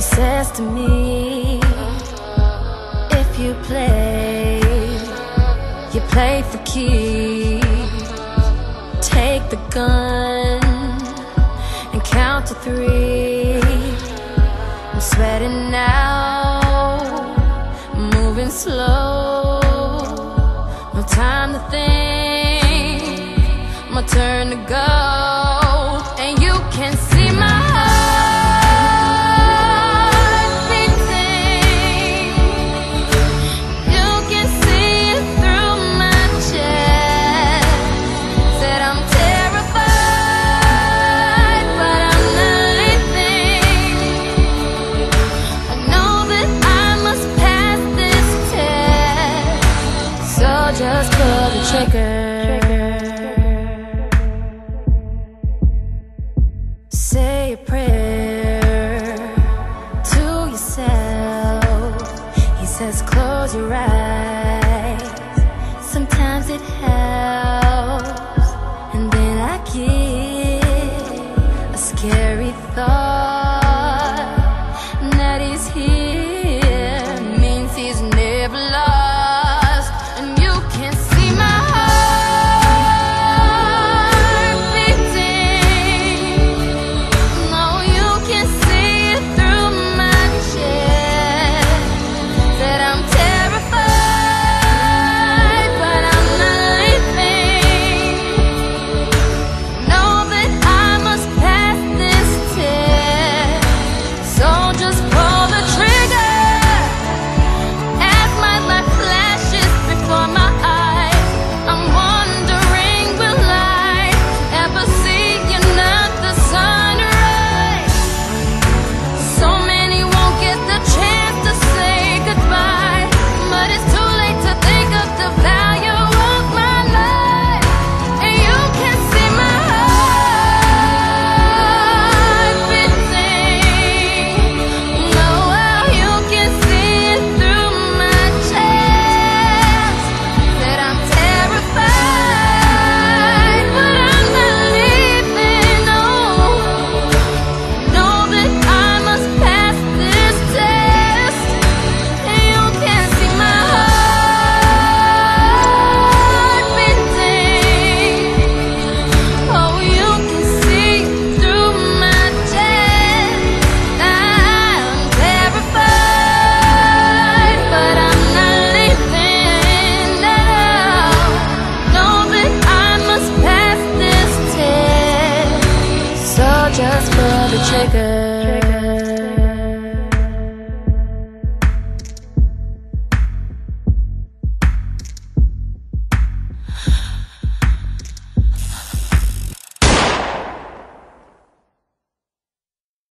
he says to me If you play, you play for keeps Take the gun and count to three. I'm sweating now, moving slow. No time to think, my turn to go. just pull the trigger. Say a prayer to yourself. He says, close your eyes. Sometimes it helps, and then I get a scary thought. trigger.